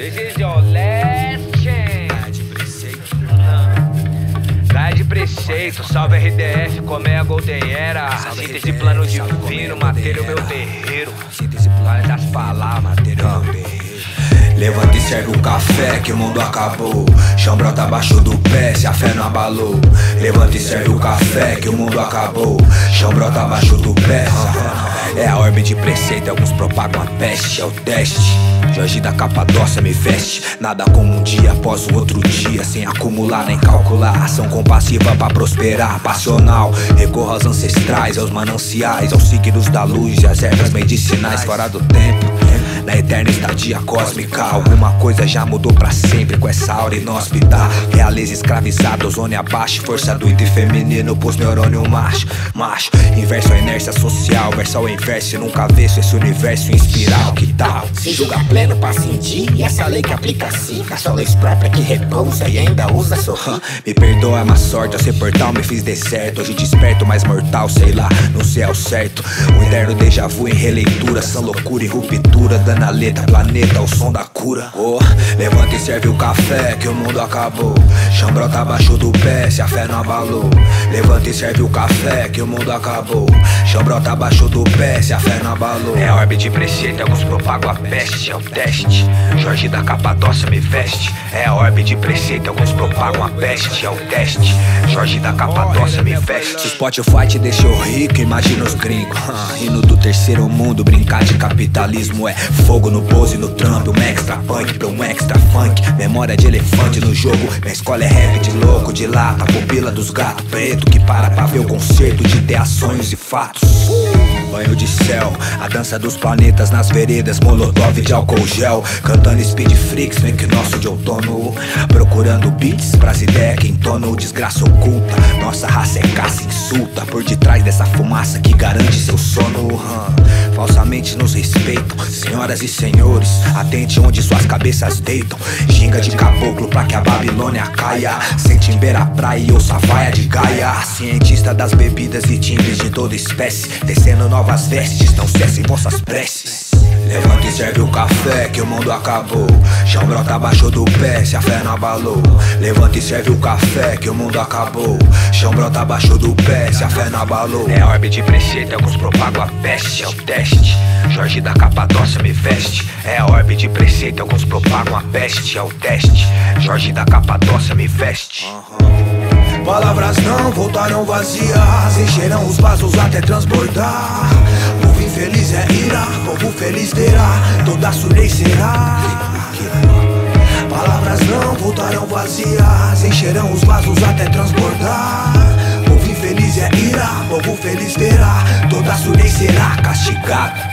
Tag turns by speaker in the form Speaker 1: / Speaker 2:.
Speaker 1: This is your last chance.
Speaker 2: de preceito.
Speaker 1: Gaia de preceito, salve RDF, como é a Golden Era. Síntese
Speaker 2: RDF,
Speaker 1: plano divino,
Speaker 2: Golden
Speaker 1: mateiro meu terreiro.
Speaker 2: Síntese plano
Speaker 1: das palavras,
Speaker 2: material Levanta e serve o café que o mundo acabou. Chão brota abaixo do pé se a fé não abalou. Levanta e serve o café que o mundo acabou. Chão brota abaixo do pé. É a orbe de preceito, alguns propagam a peste, é o teste. Jorge da Capadócia me veste. Nada como um dia após o outro dia, sem acumular nem calcular. Ação compassiva pra prosperar, passional. Recorro aos ancestrais, aos mananciais, aos signos da luz e às ervas medicinais fora do tempo. Na eterna estadia cósmica, alguma coisa já mudou pra sempre com essa aura inóspita. Realeza escravizada, ozônio abaixo, força do e feminino, pus neurônio macho. Macho, inverso a inércia social, verso ao inverso, nunca se esse universo inspiral. Que tal?
Speaker 3: Se julga pleno pra sentir E essa lei que aplica assim A sua luz própria que repousa e ainda usa. Sorrir
Speaker 2: Me perdoa, uma sorte, ao ser portal me fiz deserto. Hoje desperto, mais mortal, sei lá, sei ao certo. O eterno déjà vu em releitura São loucura e ruptura, dando a letra, planeta, o som da cura. Oh, levanta e serve o café que o mundo acabou. Chão brota abaixo do pé se a fé não abalou. Levanta e serve o café que o mundo acabou. Chão brota abaixo do pé se a fé não abalou. É a orbe de preceito, alguns propagam a peste, é teste Jorge da Capadócia me veste. É a orbe de preceito, alguns propagam a peste, é o teste. Jorge da Capadócia me veste. O Spotify te deixou rico, imagina os gringos. Ah, Rindo do terceiro mundo, brincar de capitalismo É fogo no pose, no trampo, um extra punk pra um extra funk. Memória de elefante no jogo, minha escola é rap de louco De lata, pupila dos gatos preto Que para pra ver o concerto de ter ações e fatos. Banho de céu, a dança dos planetas nas veredas, molotov de álcool gel. Cantando speed freaks no equinócio de outono. Procurando beats pras ideias que entonam desgraça oculta. Nossa raça é caça insulta por detrás dessa fumaça que garante seu sono. hum. Falsamente nos respeitam, senhoras e senhores. Atente onde suas cabeças deitam. Ginga de caboclo pra que a Babilônia caia. Sente em beira praia e ouça vaia de Gaia. Cientista das bebidas e timbres de toda espécie. Tecendo novas vestes, não cessem vossas preces. Levanta e serve o café que o mundo acabou. Chão brota abaixo do pé se a fé não abalou. Levanta e serve o café que o mundo acabou. Chão brota abaixo do pé se a fé não abalou. É orbe de preceito, alguns propagam a peste, é o teste. Jorge da Capadócia me veste. É orbe de preceito, alguns propagam a peste, é o teste. Jorge da Capadócia me veste. Palavras não voltarão vazias, encherão os vasos até transbordar. Feliz terá, toda surdez será. Palavras não voltarão vazias, encherão os vasos até transbordar. Povo infeliz é ira, povo feliz terá, toda surdez será castigada.